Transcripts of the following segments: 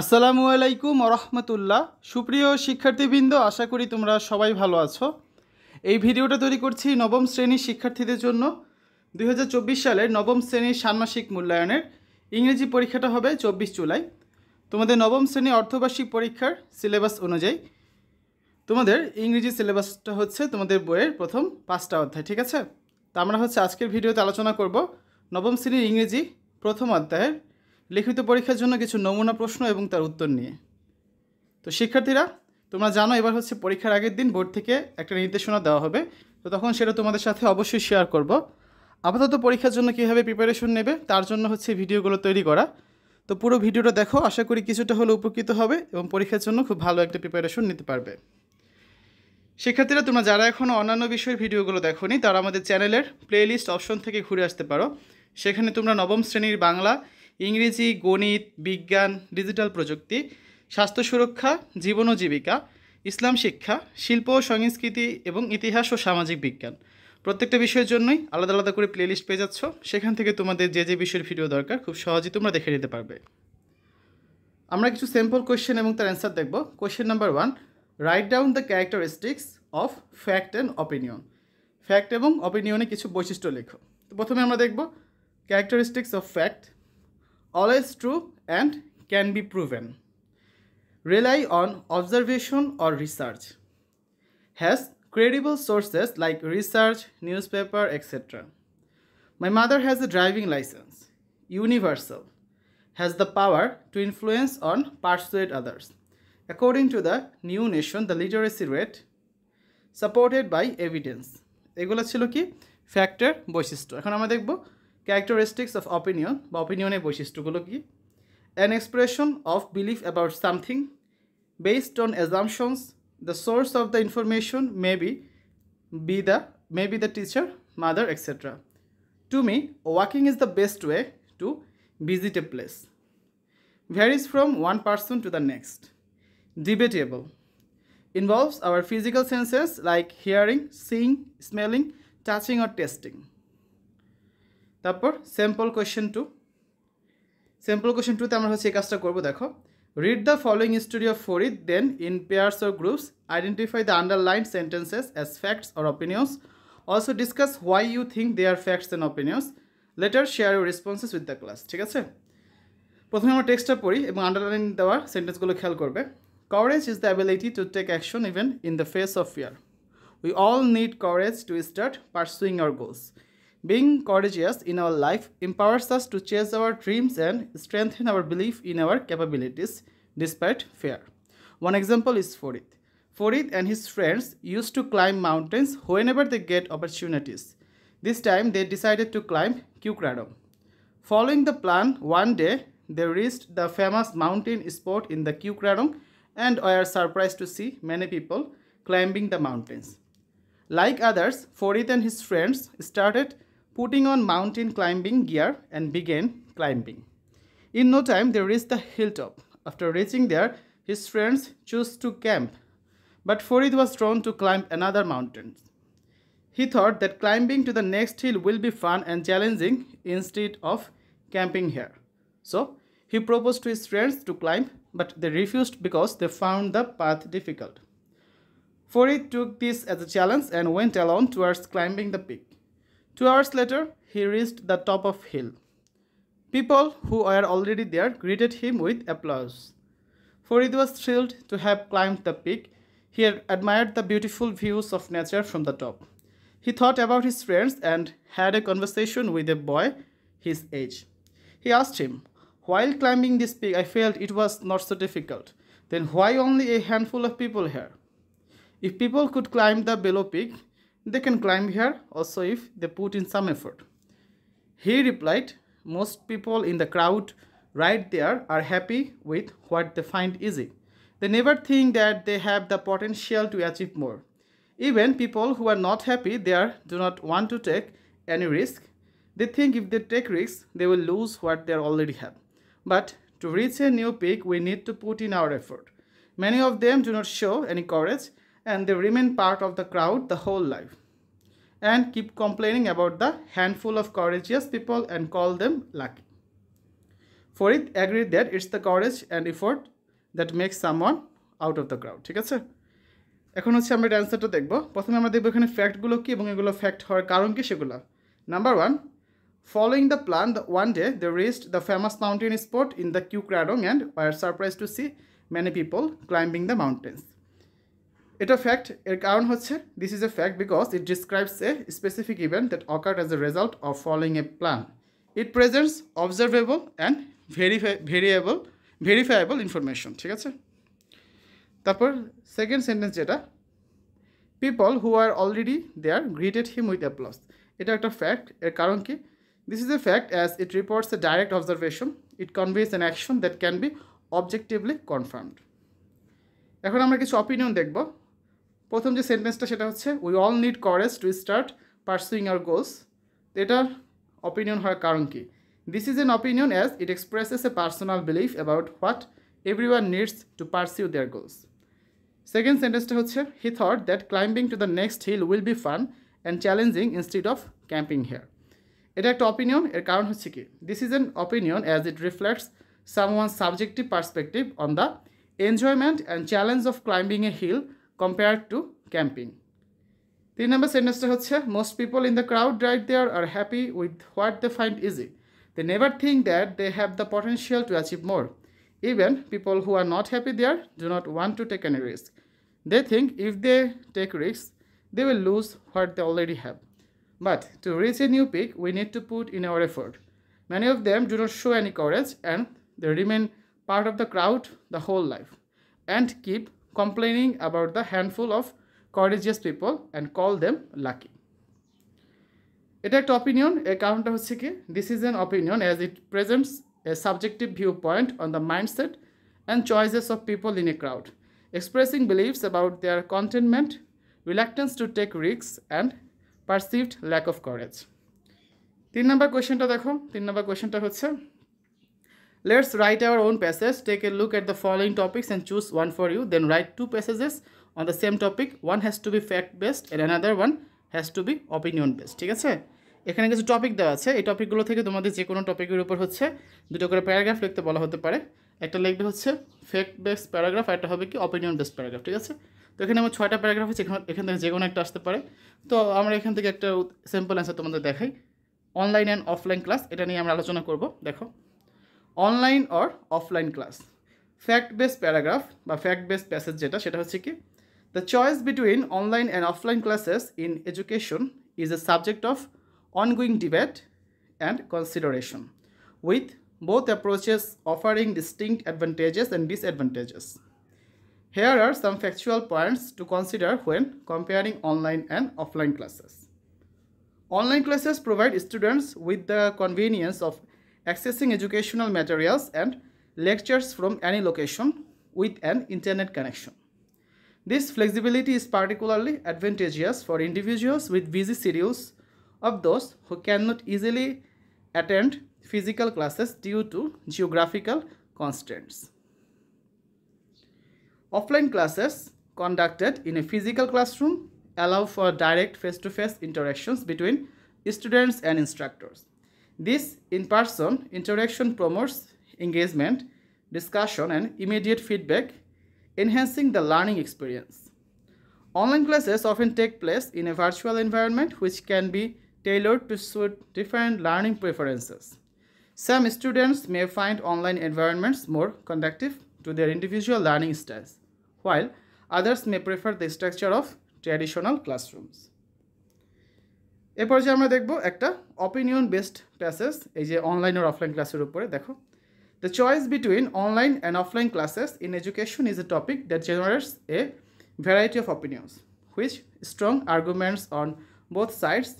আসসালামু আলাইকুম রহমতুল্লাহ। সুপ্রিয় শিক্ষার্থীবৃন্দ, আশা করি তোমরা সবাই ভালো আছো। এই ভিডিওটা তৈরি করছি নবম শ্রেণির শিক্ষার্থীদের জন্য। দু হাজার চব্বিশ সালের নবম শ্রেণির ষান্মাসিক মূল্যায়নের ইংরেজি পরীক্ষাটা হবে চব্বিশ জুলাই। তোমাদের নবম শ্রেণি অর্ধবার্ষিক পরীক্ষার সিলেবাস অনুযায়ী তোমাদের ইংরেজি সিলেবাসটা হচ্ছে তোমাদের বইয়ের প্রথম পাঁচটা অধ্যায়, ঠিক আছে? তো আমরা হচ্ছে আজকের ভিডিওতে আলোচনা করব নবম শ্রেণির ইংরেজি প্রথম অধ্যায়ের লিখিত পরীক্ষার জন্য কিছু নমুনা প্রশ্ন এবং তার উত্তর নিয়ে। তো শিক্ষার্থীরা, তোমরা জানো এবার হচ্ছে পরীক্ষার আগের দিন বোর্ড থেকে একটা নির্দেশনা দেওয়া হবে। তো তখন সেটা তোমাদের সাথে অবশ্যই শেয়ার করব। আপাতত পরীক্ষার জন্য কীভাবে প্রিপারেশন নেবে, তার জন্য হচ্ছে ভিডিওগুলো তৈরি করা। তো পুরো ভিডিওটা দেখো, আশা করি কিছুটা হলে উপকৃত হবে এবং পরীক্ষার জন্য খুব ভালো একটা প্রিপারেশন নিতে পারবে। শিক্ষার্থীরা, তোমরা যারা এখনও অন্যান্য বিষয়ের ভিডিওগুলো দেখোনি, তারা আমাদের চ্যানেলের প্লেলিস্ট অপশন থেকে ঘুরে আসতে পারো। সেখানে তোমরা নবম শ্রেণির বাংলা ইংরেজি, গণিত, বিজ্ঞান, ডিজিটাল প্রযুক্তি, স্বাস্থ্য সুরক্ষা, জীবন ও জীবিকা, ইসলাম শিক্ষা, শিল্প ও সংস্কৃতি এবং ইতিহাস ও সামাজিক বিজ্ঞান। প্রত্যেকটা বিষয়ের জন্যই আলাদা আলাদা করে প্লেলিস্ট পেয়ে যাচ্ছ। সেখান থেকে তোমাদের যে যে বিষয়ের ভিডিও দরকার, খুব সহজেই তোমরা দেখে নিতে পারবে। আমরা কিছু সিম্পল কোয়েশ্চেন এবং তার অ্যান্সার দেখব। Question number one write down the characteristics of fact and opinion fact এবং অপিনিয়নে কিছু বৈশিষ্ট্য লেখো। তো প্রথমে আমরা দেখব characteristics of fact always true and can be proven rely on observation or research has credible sources like research newspaper etc my mother has a driving license universal has the power to influence or persuade others according to the new nation the literacy rate supported by evidence এগুলো ছিল কি factor বৈশিষ্ট্য এখন আমরা দেখব characteristics of opinion বা অপিনিয়নের বৈশিষ্ট্যগুলো কি an expression of belief about something based on assumptions the source of the information may be be the may be the teacher mother etc to me walking is the best way to visit a place varies from one person to the next debatable involves our physical senses like hearing seeing smelling touching or tasting তারপর sample question two sample question টুতে আমরা হচ্ছে এই কাজটা করব, দেখো। Read the following story of Farid then in pairs or groups identify the underline sentences as facts or opinions also discuss why you think they are facts and opinions later share your responses with the class ঠিক আছে? প্রথমে আমরা টেক্সটটা পড়ি এবং underline দেওয়ার সেন্টেন্সগুলো খেয়াল করবে। Coverage is the ability to take action even in the face of fear we all need coverage to start pursuing our goals Being courageous in our life empowers us to chase our dreams and strengthen our belief in our capabilities despite fear. One example is Farid. Farid and his friends used to climb mountains whenever they get opportunities. This time they decided to climb Kukradom. Following the plan, one day they reached the famous mountain spot in the Kukradom and were surprised to see many people climbing the mountains. Like others, Farid and his friends started putting on mountain climbing gear and began climbing. In no time, they reached the hilltop. After reaching there, his friends chose to camp, but Farid was drawn to climb another mountain. He thought that climbing to the next hill will be fun and challenging instead of camping here. So, he proposed to his friends to climb, but they refused because they found the path difficult. Farid took this as a challenge and went alone towards climbing the peak. Two hours later, he reached the top of hill. People who were already there greeted him with applause. For Farid was thrilled to have climbed the peak. He admired the beautiful views of nature from the top. He thought about his friends and had a conversation with a boy his age. He asked him, While climbing this peak, I felt it was not so difficult. Then why only a handful of people here? If people could climb the below peak, they can climb here also if they put in some effort. He replied, Most people in the crowd right there are happy with what they find easy. They never think that they have the potential to achieve more. Even people who are not happy there do not want to take any risk. They think if they take risks, they will lose what they already have. But to reach a new peak, we need to put in our effort. Many of them do not show any courage and they remain part of the crowd the whole life. And keep complaining about the handful of courageous people and call them lucky. Farid agree that it's the courage and effort that makes someone out of the crowd ঠিক আছে? এখন হচ্ছে আমরা অ্যান্সারটা দেখব। প্রথমে আমরা দেখব এখানে ফ্যাক্টগুলো কী এবং এগুলো ফ্যাক্ট হওয়ার কারণ কি সেগুলো। Number one following the plan the one day they reached the famous mountain spot in the Keokradong and were surprise to see many people climbing the mountains এটা ফ্যাক্ট এর কারণ হচ্ছে this is a fact because it describes a specific event that occurred as a result of following a plan it presents observable and verify variable verifiable information ঠিক আছে? তারপর second sentence যেটা people who are already there greeted him with applause এটা একটা fact এর কারণ কি? This is a fact as it reports a direct observation it conveys an action that can be objectively confirmed এখন আমরা কিছু opinion দেখব। প্রথম যে সেন্টেন্সটা সেটা হচ্ছে we all need courage to start pursuing our goals এটার অপিনিয়ন হওয়ার কারণ কি? This is an opinion as it expresses a personal belief about what everyone needs to pursue their goals second সেন্টেন্সটা হচ্ছে he thought that climbing to the next hill will be fun and challenging instead of camping here এটা একটা opinion এর কারণ হচ্ছে কি? This is an opinion as it reflects someone subjective perspective on the enjoyment and challenge of climbing a hill compare to camping তিন নম্বর সেন্টেন্সটা হচ্ছে most people in the crowd right there are happy with what they find easy they never think that they have the potential to achieve more Even people who are not happy there do not want to take any risk. They think if they take risks, they will lose what they already have. But to reach a new peak, we need to put in our effort. Many of them do not show any courage and they remain part of the crowd the whole life and keep complaining about the handful of courageous people and call them lucky এটা একটা opinion এর কারণটা হচ্ছে কি this is an opinion as it presents a subjective view point on the mindset and choices of people in a crowd expressing beliefs about their contentment reluctance to take risks and perceived lack of courage তিন নম্বর কোয়েশনটা দেখো, তিন নম্বর কোয়েশনটা হচ্ছে let's write our own passage take a look at the following topics and choose one for you then write two passages on the same topic one has to be fact based and another one has to be opinion based ঠিক আছে? এখানে কিছু topic দেওয়া আছে। এই টপিকগুলো থেকে তোমাদের যে কোনো টপিকের উপর হচ্ছে দুটো করে প্যারাগ্রাফ লিখতে বলা হতে পারে। একটা লিখবে হচ্ছে ফেক্ট বেসড প্যারাগ্রাফ একটা হবে কি অপিনিয়ন বেসড প্যারাগ্রাফ ঠিক আছে? তো এখানে আমার ছয়টা প্যারাগ্রাফ আছে। এখানে এখান থেকে যে কোনো একটা আসতে পারে। তো আমরা এখান থেকে একটা সিম্পল অ্যান্সার তোমাদের দেখাই। অনলাইন অ্যান্ড অফলাইন ক্লাস এটা নিয়ে আমরা আলোচনা করব। দেখো। Online or offline class fact based paragraph বা ফ্যাক্ট বেসড প্যাসেজ যেটা সেটা হচ্ছে কি the choice between online and offline classes in education is a subject of ongoing debate and consideration, with both approaches offering distinct advantages and disadvantages. Here are some factual points to consider when comparing online and offline classes. Online classes provide students with the convenience of accessing educational materials and lectures from any location with an internet connection. This flexibility is particularly advantageous for individuals with busy schedules of those who cannot easily attend physical classes due to geographical constraints. Offline classes conducted in a physical classroom allow for direct face-to-face interactions between students and instructors. This in-person interaction promotes engagement, discussion, and immediate feedback, enhancing the learning experience. Online classes often take place in a virtual environment which can be tailored to suit different learning preferences. Some students may find online environments more conducive to their individual learning styles, while others may prefer the structure of traditional classrooms. এরপর যে আমরা দেখব একটা opinion based passage এই যে online আর offline ক্লাসের উপরে দেখো the choice between online and offline classes in education is a topic that generates a variety of opinions which strong arguments on both sides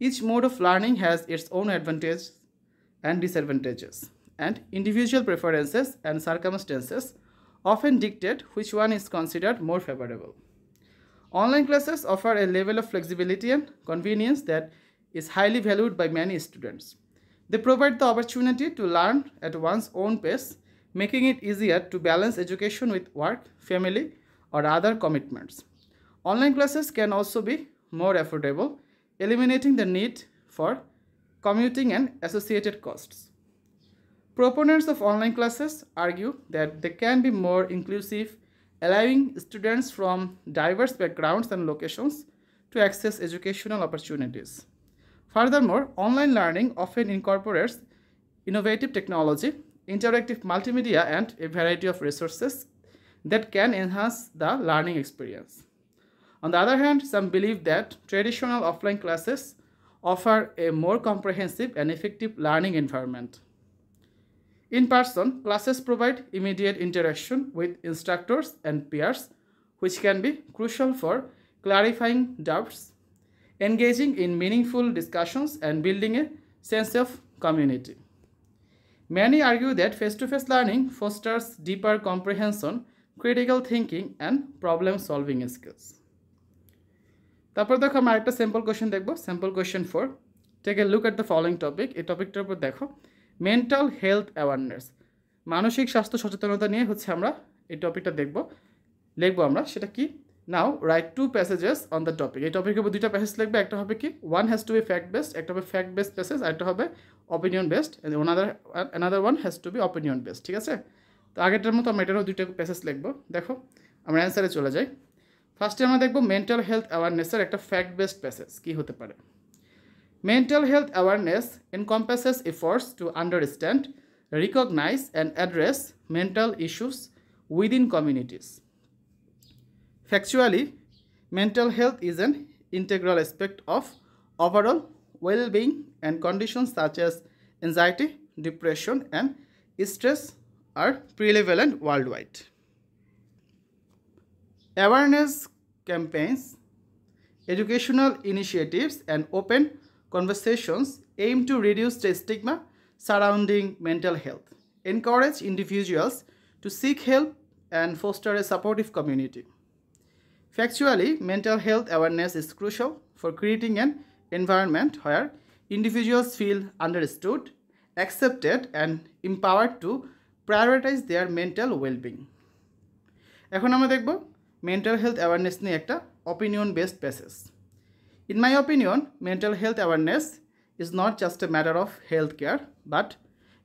Each mode of learning has its own advantages and disadvantages, and individual preferences and circumstances often dictate which one is considered more favorable. Online classes offer a level of flexibility and convenience that is highly valued by many students. They provide the opportunity to learn at one's own pace, making it easier to balance education with work, family, or other commitments. Online classes can also be more affordable eliminating the need for commuting and associated costs. Proponents of online classes argue that they can be more inclusive, allowing students from diverse backgrounds and locations to access educational opportunities. Furthermore, online learning often incorporates innovative technology, interactive multimedia, and a variety of resources that can enhance the learning experience. On the other hand, some believe that traditional offline classes offer a more comprehensive and effective learning environment. In person, classes provide immediate interaction with instructors and peers, which can be crucial for clarifying doubts, engaging in meaningful discussions, and building a sense of community. Many argue that face to face learning fosters deeper comprehension, critical thinking, and problem solving skills. তারপর দেখো আমরা একটা simple question দেখব simple question four take a look at the following topic এই টপিকটার উপর দেখো mental health awareness মানসিক স্বাস্থ্য সচেতনতা নিয়ে হচ্ছে আমরা এই টপিকটা দেখব। লিখব আমরা, সেটা কি? Now write two passages on the topic এই টপিকের উপর দুইটা প্যাসেজ লিখবে, একটা হবে কি? One has to be fact based একটা হবে ফ্যাক্ট বেসড প্যাসেজ আর একটা হবে opinion based another another one has to be opinion based ঠিক আছে? তো আগেরটার মতো আমরা এটারও দুইটা প্যাসেজ লিখব। দেখো, আমরা অ্যান্সারে চলে যাই। ফার্স্টে আমরা দেখব মেন্টাল হেলথ অ্যাওয়ারনেসের একটা ফ্যাক্ট বেসড প্যাসেজ কী হতে পারে। Mental health awareness encompasses efforts to understand, recognize, and address mental issues within communities. Factually, mental health is an integral aspect of overall well being, and conditions such as anxiety, depression, and stress are prevalent worldwide. Awareness campaigns, educational initiatives, and open conversations aim to reduce the stigma surrounding mental health, encourage individuals to seek help, and foster a supportive community. Factually, mental health awareness is crucial for creating an environment where individuals feel understood, accepted, and empowered to prioritize their mental well-being. এখন আমরা দেখব mental health awareness নিয়ে একটা opinion based passage In my opinion, mental health awareness is not just a matter of healthcare, but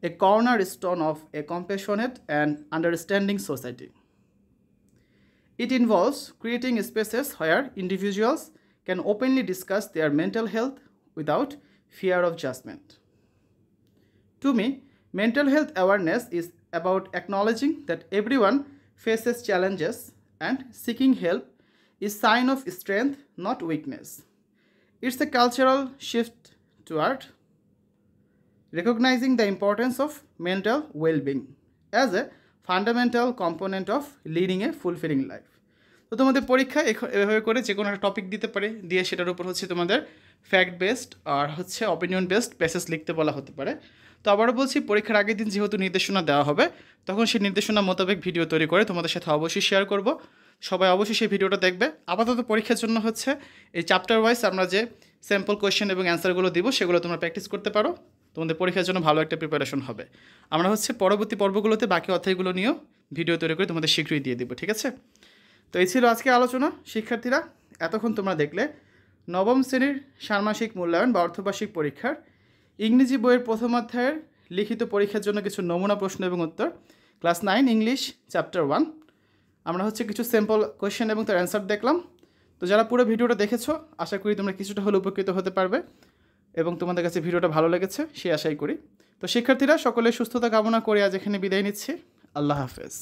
a cornerstone of a compassionate and understanding society. It involves creating spaces where individuals can openly discuss their mental health without fear of judgment. To me, mental health awareness is about acknowledging that everyone faces challenges and seeking help is a sign of strength, not weakness. It's a cultural shift toward recognizing the importance of mental well being as a fundamental component of leading a fulfilling life. তো তোমাদের পরীক্ষায় এভাবে করে যে কোনো একটা topic দিতে পারে, দিয়ে সেটার উপর হচ্ছে তোমাদের ফ্যাক্ট বেসড আর হচ্ছে অপিনিয়ন বেসড প্যাসেজ লিখতে বলা হতে পারে তো আবারও বলছি, পরীক্ষার আগের দিন যেহেতু নির্দেশনা দেওয়া হবে, তখন সেই নির্দেশনা মোতাবেক ভিডিও তৈরি করে তোমাদের সাথে অবশ্যই শেয়ার করব সবাই অবশ্যই সেই ভিডিওটা দেখবে। আপাতত পরীক্ষার জন্য হচ্ছে এই চ্যাপ্টার ওয়াইজ আমরা যে স্যাম্পল কোয়েশ্চেন এবং অ্যান্সারগুলো দিব, সেগুলো তোমরা প্র্যাকটিস করতে পারো। তোমাদের পরীক্ষার জন্য ভালো একটা প্রিপারেশন হবে। আমরা হচ্ছে পরবর্তী পর্বগুলোতে বাকি অধ্যায়গুলো নিয়েও ভিডিও তৈরি করে তোমাদের শীঘ্রই দিয়ে দিব, ঠিক আছে? তো এই ছিল আজকে আলোচনা, শিক্ষার্থীরা। এতক্ষণ তোমরা দেখলে নবম শ্রেণির ষান্মাসিক মূল্যায়ন বা অর্থবার্ষিক পরীক্ষার। ইংরেজি বইয়ের প্রথম অধ্যায়ের লিখিত পরীক্ষার জন্য কিছু নমুনা প্রশ্ন এবং উত্তর। Class nine, English chapter one আমরা হচ্ছে কিছু স্যাম্পল কোয়েশ্চেন এবং তার অ্যান্সার দেখলাম। তো যারা পুরো ভিডিওটা দেখেছ, আশা করি তোমরা কিছুটা হলে উপকৃত হতে পারবে এবং তোমাদের কাছে ভিডিওটা ভালো লেগেছে সে আশাই করি। তো শিক্ষার্থীরা, সকলে সুস্থতা কামনা করে আজ এখানে বিদায় নিচ্ছি। আল্লাহ হাফেজ।